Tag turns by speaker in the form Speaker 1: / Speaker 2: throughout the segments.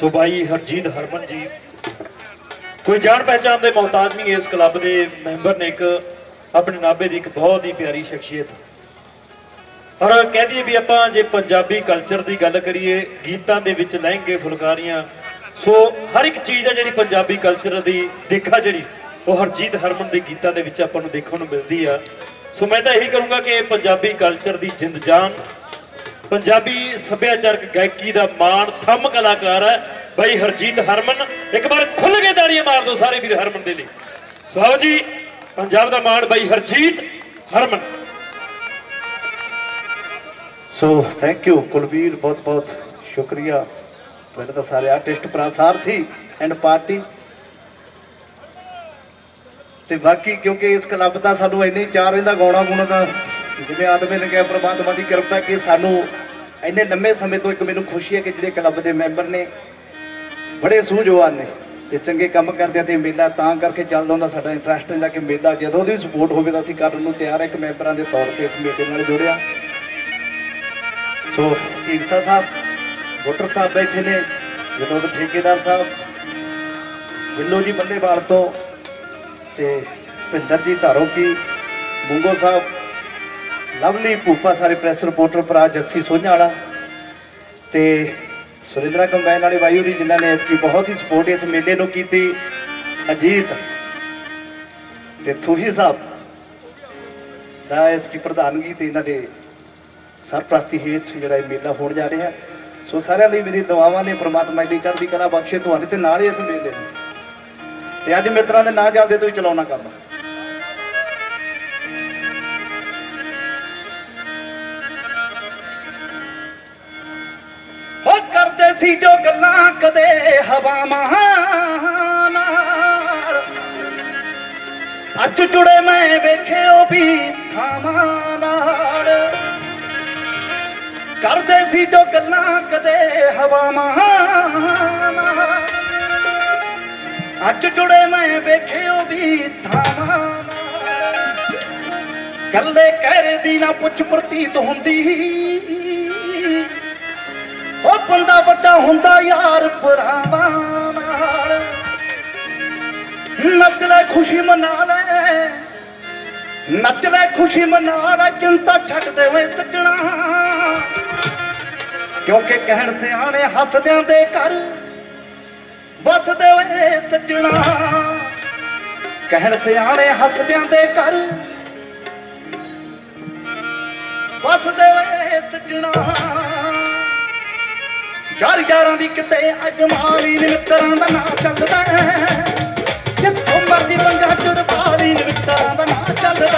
Speaker 1: ਸੋ ਭਾਈ ਹਰਜੀਤ ਹਰਮਨ ਜੀ। ਕੋਈ ਜਾਣ ਪਹਿਚਾਣ ਦੇ ਮੁਹਤਾਜ ਨਹੀਂ ਇਸ ਕਲੱਬ ਦੇ ਮੈਂਬਰ ਨੇ ਇੱਕ ਆਪਣੇ ਨਾਬੇ ਦੀ ਇੱਕ ਬਹੁਤ ਹੀ ਪਿਆਰੀ ਸ਼ਖਸੀਅਤ। ਔਰ ਕਹਿ ਦਈਏ ਵੀ ਆਪਾਂ ਜੇ ਪੰਜਾਬੀ ਕਲਚਰ ਦੀ ਗੱਲ ਕਰੀਏ, ਗੀਤਾਂ ਦੇ ਵਿੱਚ ਲਹਿੰਗੇ, ਫੁਲਕਾਰੀਆਂ, ਸੋ ਹਰ ਇੱਕ ਚੀਜ਼ ਹੈ ਜਿਹੜੀ ਪੰਜਾਬੀ ਕਲਚਰ ਦੀ ਦੇਖਾ ਜਿਹੜੀ, ਉਹ ਹਰਜੀਤ ਹਰਮਨ ਦੇ ਗੀਤਾਂ ਦੇ ਵਿੱਚ ਆਪਾਂ ਨੂੰ ਦੇਖਣ ਨੂੰ ਮਿਲਦੀ ਆ। ਸੋ ਮੈਂ ਤਾਂ ਇਹੀ ਕਰੂੰਗਾ ਕਿ ਪੰਜਾਬੀ ਕਲਚਰ ਦੀ ਜਿੰਦ ਜਾਨ, ਪੰਜਾਬੀ ਸੱਭਿਆਚਾਰਕ ਗਾਇਕੀ ਦਾ ਮਾਣ ਥੰਮ ਕਲਾਕਾਰ ਹੈ ਬਾਈ ਹਰਜੀਤ ਹਰਮਨ, ਇੱਕ ਵਾਰ ਖੁੱਲ ਕੇ ਤਾੜੀਆਂ ਮਾਰ ਦਿਓ ਸਾਰੇ ਵੀਰ ਹਰਮਨ ਦੇ ਲਈ। ਸੋ ਜੀ, ਪੰਜਾਬ ਦਾ ਮਾਣ ਬਾਈ Harjeet Harman.
Speaker 2: So thank you Kulveer, ਬਹੁਤ ਬਹੁਤ ਸ਼ੁਕਰੀਆ। ਪਹਿਲਾਂ ਤਾਂ ਸਾਰੇ ਆਰਟਿਸਟ ਭਰਾ ਐਂਡ ਪਾਰਟੀ ਤੇ ਬਾਕੀ ਕਿਉਂਕਿ ਇਸ ਕਲੱਬ ਦਾ ਸਾਨੂੰ ਇੰਨੇ ਚਾਰ ਚਾਹ ਰਹਿੰਦਾ ਗਾਉਣਾ ਗੁਣਾ ਦਾ ਜਿਵੇਂ ਆਦਮੇ ਨੇ ਕਿਹਾ ਪ੍ਰਬੰਧਵਾਂ ਦੀ ਕਿਰਪਾ ਕਿ ਸਾਨੂੰ ਇੰਨੇ ਲੰਮੇ ਸਮੇਂ ਤੋਂ ਇੱਕ ਮੈਨੂੰ ਖੁਸ਼ੀ ਹੈ ਕਿ ਜਿਹੜੇ ਕਲੱਬ ਦੇ ਮੈਂਬਰ ਨੇ ਬੜੇ ਸੂਝਵਾਨ ਨੇ ਤੇ ਚੰਗੇ ਕੰਮ ਕਰਦੇ ਆ ਤੇ ਮੇਲਾ ਤਾਂ ਕਰਕੇ ਚੱਲਦਾ ਹੁੰਦਾ, ਸਾਡਾ ਇੰਟਰਸਟ ਹੁੰਦਾ ਕਿ ਮੇਲਾ ਜਦੋਂ ਦੀ ਸਪੋਰਟ ਹੋਵੇ ਤਾਂ ਅਸੀਂ ਕਰਨ ਨੂੰ ਤਿਆਰ ਇੱਕ ਮੈਂਬਰਾਂ ਦੇ ਤੌਰ ਤੇ ਇਸ ਮੇਲੇ ਨਾਲ ਜੁੜਿਆ। ਸੋ ਈਰਸਾ ਸਾਹਿਬ, ਵੋਟਰ ਸਾਹਿਬ ਬੈਠੇ ਨੇ, ਵਿਨੋਦ ਠੇਕੇਦਾਰ ਸਾਹਿਬ ਬਿੱਲੋ ਜੀ ਬੱਲੇਵਾਲ ਤੋਂ ਤੇ ਭਿੰਦਰ ਜੀ ਧਾਰੋਕੀ, ਮੁੰਗੋ ਸਾਹਿਬ, ਲਵਲੀ ਭੂਪਾ, ਸਾਰੇ ਪ੍ਰੈਸ ਰਿਪੋਰਟਰ ਭਰਾ ਜੱਸੀ ਸੋਝਾ ਵਾਲਾ ਤੇ ਸੁਰਿੰਦਰਾ ਕੰਬਾਈਨ ਵਾਲੇ ਵਾਯੂ ਜੀ, ਜਿਨ੍ਹਾਂ ਨੇ ਇਤਕੀ ਬਹੁਤ ਹੀ ਸਪੋਰਟ ਇਸ ਮੇਲੇ ਨੂੰ ਕੀਤੀ, ਅਜੀਤ ਤੇ ਥੂਹੀ ਸਾਹਿਬ ਦਾ ਇਤਕੀ ਪ੍ਰਧਾਨਗੀ ਤੇ ਇਹਨਾਂ ਦੇ ਸਰਪ੍ਰਸਤੀ ਹੇਠ ਜਿਹੜਾ ਇਹ ਮੇਲਾ ਹੋਣ ਜਾ ਰਿਹਾ। ਸੋ ਸਾਰਿਆਂ ਲਈ ਮੇਰੀ ਦੁਆਵਾਂ ਨੇ ਪ੍ਰਮਾਤਮਾ ਦੀ ਚੜ੍ਹਦੀ ਕਲਾ ਬਖਸ਼ੇ ਤੁਹਾਨੂੰ ਤੇ ਨਾਲ ਹੀ ਇਸ ਮੇਲੇ ਨੂੰ। ਤੇ ਅੱਜ ਮਿੱਤਰਾਂ ਦੇ ਨਾਂ ਤੋਂ ਹੀ ਚਲਾਉਣਾ ਕੰਮ। ਸੀ ਜੋ ਗੱਲਾਂ ਕਦੇ ਹਵਾਵਾਂ ਨਾਲ। ਅੱਜ ਜੁੜੇ ਮੈਂ ਵੇਖੇ ਉਹ ਵੀ ਥਾਵਾਂ ਨਾਲ। ਕਰਦੇ ਸੀ ਜੋ ਗੱਲਾਂ ਕਦੇ ਹਵਾਵਾਂ ਨਾਲ। ਅੱਜ ਜੁੜੇ ਮੈਂ ਵੇਖੇ ਉਹ ਵੀ ਥਾਵਾਂ ਨਾਲ। ਕੱਲੇ ਕਹਿਰੇ ਦੀ ਨਾ ਪੁੱਛ ਪ੍ਰਤੀਤ ਹੁੰਦੀ। ਬੰਦਾ ਵੱਡਾ ਹੁੰਦਾ ਯਾਰ ਭਰਾਵਾਂ ਨਾਲ। ਨੱਚ ਲੈ ਖੁਸ਼ੀ ਮਨਾ ਲੈ। ਨੱਚ ਲੈ ਖੁਸ਼ੀ ਮਨਾ ਲੈ, ਚਿੰਤਾ ਛੱਡ ਦੇ ਸੱਜਣਾ। ਕਿਉਂਕਿ ਕਹਿਣ ਸਿਆਣੇ ਹੱਸਦਿਆਂ ਦੇ ਘਰ ਵਸਦੇ ਵੇ ਸੱਜਣਾ। ਕਹਿਣ ਸਿਆਣੇ ਹੱਸਦਿਆਂ ਦੇ ਘਰ ਵਸਦੇ ਵੇ ਸੱਜਣਾ। ਯਾਰ ਯਾਰਾਂ ਦੀ ਕਿਤੇ ਅਜਮਾਲੀ ਨੀ ਮਿੱਤਰਾਂ ਦਾ ਨਾਂ ਚੱਲਦਾ ਹੈ। ਜਿੱਥੋਂ ਮਰਜ਼ੀ ਬੰਗਾ ਚੁੜਵਾਲੀ ਨੀ ਮਿੱਤਰਾਂ ਦਾ ਨਾਂ ਚੱਲਦਾ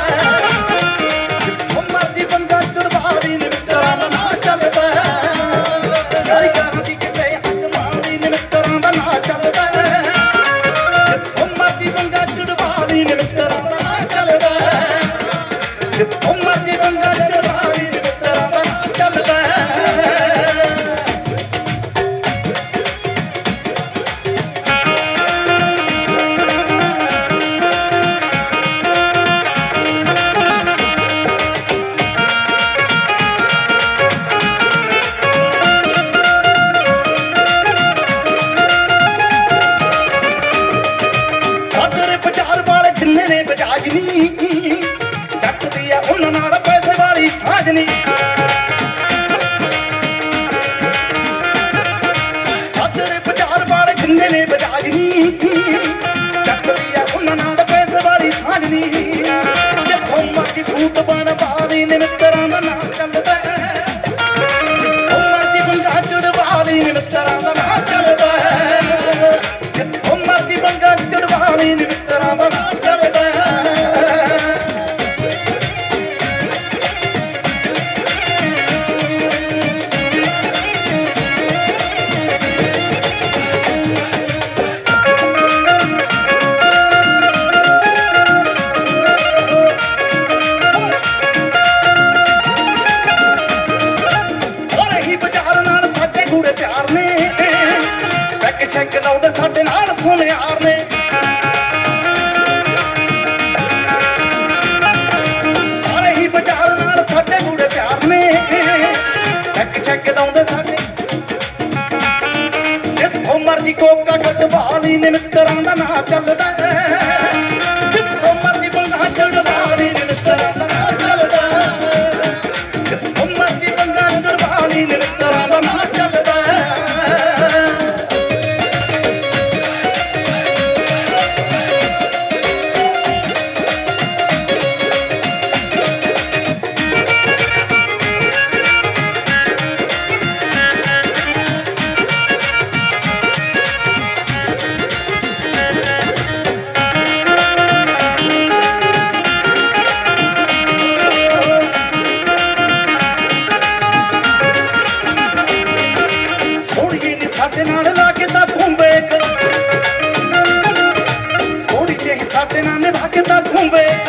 Speaker 2: Good to ਚੜਵਾਲੀ ਨੇ ਮਿੱਤਰਾਂ ਦਾ ਨਾਂ ਚੱਲਦਾ ਸਾਡੇ ਨਾਲ ਨਿਭਾ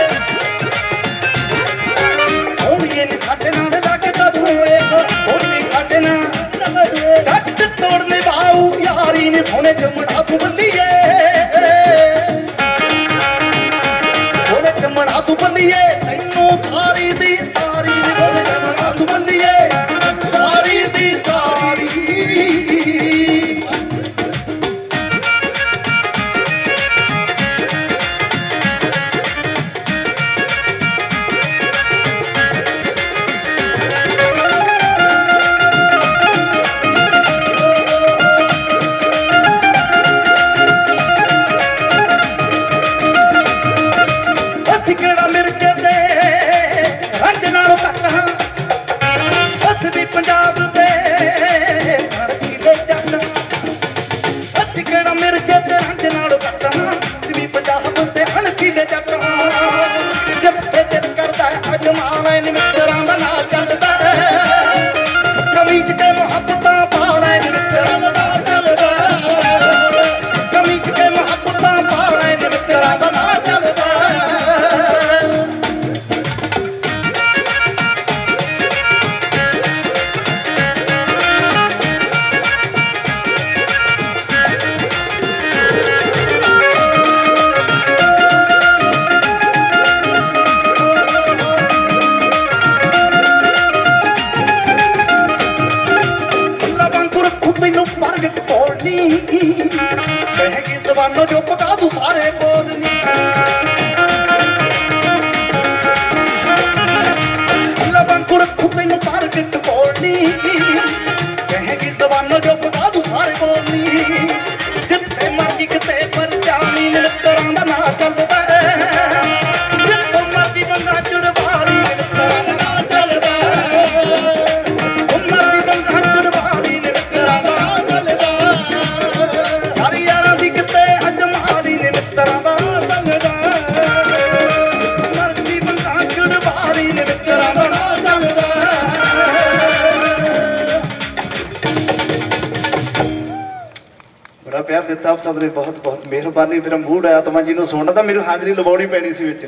Speaker 2: ਦਿੱਤਾ ਆਪ ਸਭ ਨੇ ਬਹੁਤ ਬਹੁਤ ਮਿਹਰਬਾਨੀ। ਮੇਰਾ ਮੂਡ ਆਇਆ ਤਮਾ ਜੀ ਨੂੰ ਸੁਣਨਾ ਤਾਂ ਮੈਨੂੰ ਹਾਜ਼ਰੀ ਲਵਾਉਣੀ ਪੈਣੀ ਸੀ ਵਿੱਚ।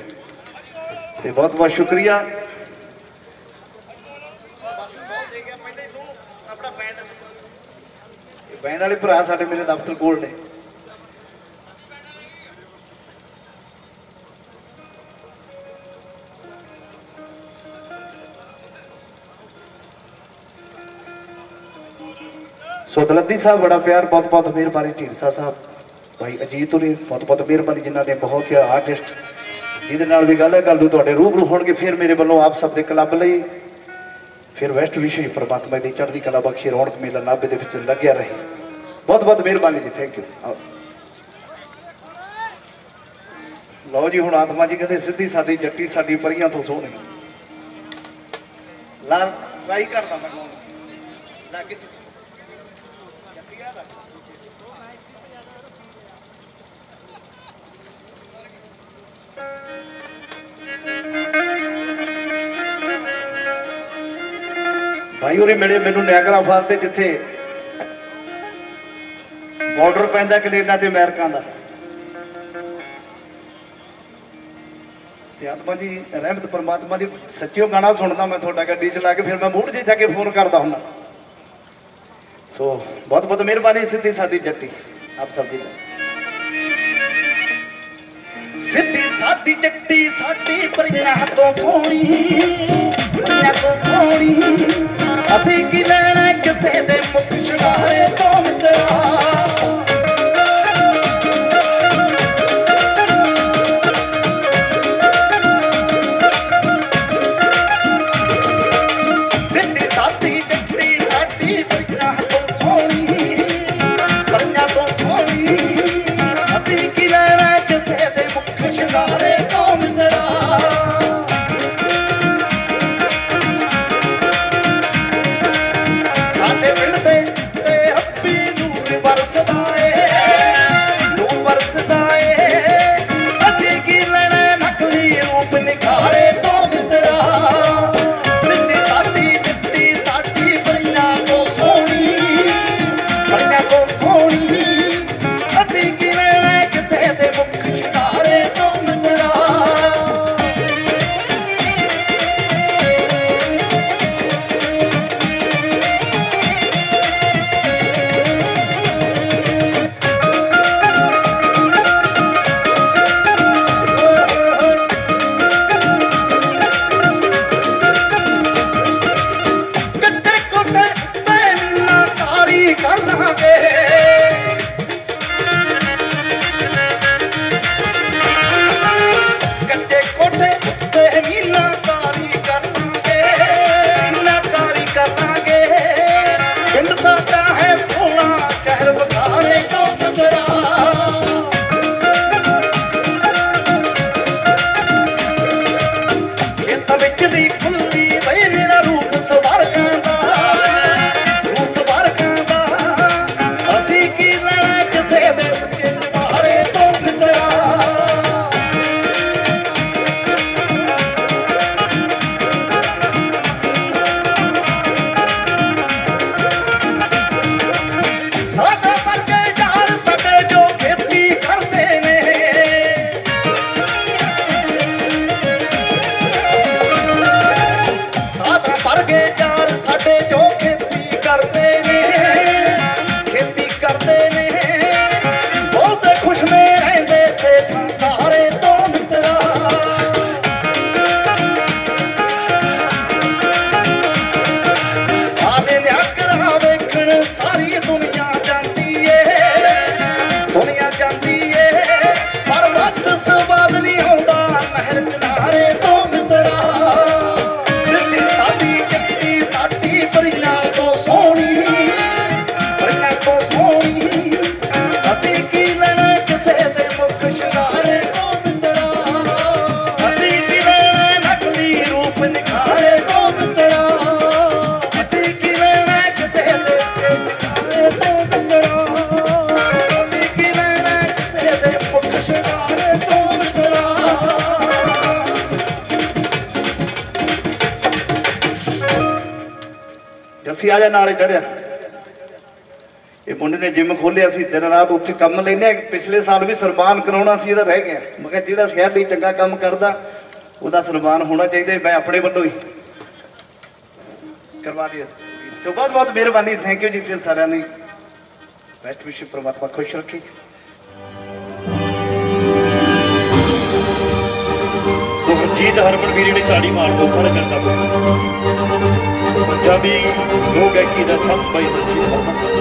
Speaker 2: ਤੇ ਬਹੁਤ ਬਹੁਤ ਸ਼ੁਕਰੀਆ। ਬੈਂਡ ਵਾਲੇ ਭਰਾ ਸਾਡੇ ਮੇਰੇ ਦਫ਼ਤਰ ਕੋਲ ਨੇ। ਸੋ ਦਲੱਦੀ ਸਾਹਿਬ, ਬੜਾ ਪਿਆਰ ਬਹੁਤ ਬਹੁਤ ਮਿਹਰਬਾਨੀ ਢੀਂਡਸਾ ਸਾਹਿਬ। ਭਾਈ ਅਜੀਤ ਹੋਰੀ ਬਹੁਤ ਬਹੁਤ ਮਿਹਰਬਾਨੀ ਜਿਨ੍ਹਾਂ ਨੇ ਬਹੁਤ ਹੀ ਆਰਟਿਸਟ ਜਿਹਦੇ ਨਾਲ ਵੀ ਗੱਲ ਹੈ, ਗੱਲ ਤੁਹਾਡੇ ਰੂਬਰੂ ਹੋਣਗੇ। ਫਿਰ ਮੇਰੇ ਵੱਲੋਂ ਆਪ ਸਭ ਦੇ ਕਲੱਬ ਲਈ ਫਿਰ ਵੈਸਟ ਵਿਸ਼ੇ ਪ੍ਰਮਾਤਮਾ ਦੀ ਚੜ੍ਹਦੀ ਕਲਾ ਬਖਸ਼ੀ, ਰੌਣਕ ਮੇਲਾ ਨਾਭੇ ਦੇ ਵਿੱਚ ਲੱਗਿਆ ਰਹੇ। ਬਹੁਤ ਬਹੁਤ ਮਿਹਰਬਾਨੀ ਜੀ ਥੈਂਕ ਯੂ ਲਓ ਜੀ, ਹੁਣ ਆਤਮਾ ਜੀ ਕਹਿੰਦੇ, ਸਿੱਧੀ ਸਾਡੀ ਜੱਟੀ ਸਾਡੀ, ਪਰੀਆਂ ਤੋਂ ਸੋਹਣੀ। ਲਾ ਟਰਾਈ ਕਰਦਾ ਮੈਂ ਗਾਉਣ ਭਾਈ ਉਰੇ ਮਿਲੇ ਮੈਨੂੰ ਨਿਆਗਰਾ ਫਾਲ ਤੇ ਜਿੱਥੇ ਬਾਰਡਰ ਪੈਂਦਾ ਕੈਨੇਡਾ ਤੇ ਅਮਰੀਕਾ ਦਾ। ਤੇ ਆਤਮਾ ਜੀ, ਰਹਿਮਤ ਪਰਮਾਤਮਾ ਦੀ ਸੱਚਿਓ ਗਾਣਾ ਸੁਣਦਾ ਮੈਂ ਤੁਹਾਡਾ ਗੱਡੀ ਚਲਾ ਕੇ, ਫਿਰ ਮੈਂ ਮੂਡ 'ਚ ਜਾ ਕੇ ਫੋਨ ਕਰਦਾ ਹੁੰਦਾ। ਸੋ ਬਹੁਤ ਬਹੁਤ ਮਿਹਰਬਾਨੀ ਸਿੱਧੀ ਸਾਦੀ ਜੱਟੀ, ਆਪ ਸਭ ਦੀ ਸਿੱਧੀ ਸਾਦੀ ਜੱਟੀ ਸਾਡੀ ਪਰੀਆਂ ਤੋਂ ਸੋਹਣੀ, ਪਰੀਆਂ ਤੋਂ ਸੋਹਣੀ। ਅਸੀਂ ਕੀ ਲੈਣਾ ਕਿਸੇ
Speaker 3: अधिकार Swadni
Speaker 2: ਜੱਸੀ ਆ ਜਾ ਨਾਲੇ ਚੜਿਆ ਇਹ ਮੁੰਡੇ ਨੇ ਜਿਮ ਖੋਲਿਆ ਸੀ, ਦਿਨ ਰਾਤ ਉੱਥੇ ਕੰਮ ਲੈਨੇ ਪਿਛਲੇ ਸਾਲ ਵੀ ਸਨਮਾਨ ਕਰਾਉਣਾ ਸੀ ਇਹਦਾ ਰਹਿ ਗਿਆ। ਮੈਂ ਕਿਹਾ ਜਿਹੜਾ ਸ਼ਹਿਰ ਲਈ ਚੰਗਾ ਕੰਮ ਕਰਦਾ, ਉਹਦਾ ਸਨਮਾਨ ਹੋਣਾ ਚਾਹੀਦਾ, ਮੈਂ ਆਪਣੇ ਵੱਲੋਂ ਹੀ। ਕਰਵਾ ਦਿਆ ਸੋ ਬਹੁਤ ਬਹੁਤ ਮਿਹਰਬਾਨੀ ਥੈਂਕ ਯੂ ਜੀ ਫਿਰ ਸਾਰਿਆਂ ਨੇ। ਬੈਸਟ ਵਿਸ਼ ਪ੍ਰਮਾਤਮਾ ਖੁਸ਼ ਰੱਖੇ।
Speaker 1: ਸੁਖਜੀਤ ਹਰਮਨ ਵੀਰ ਨੇ ਝਾੜੀ ਮਾਰ ਦੋ ਸੜ ਕਰਦਾ ਪੰਜਾਬੀ ਲੋਕ ਗਾਇਕੀ ਦਾ ਥੰਮ ਬਈ ਦਲਜੀਤ ਹਰਮਨ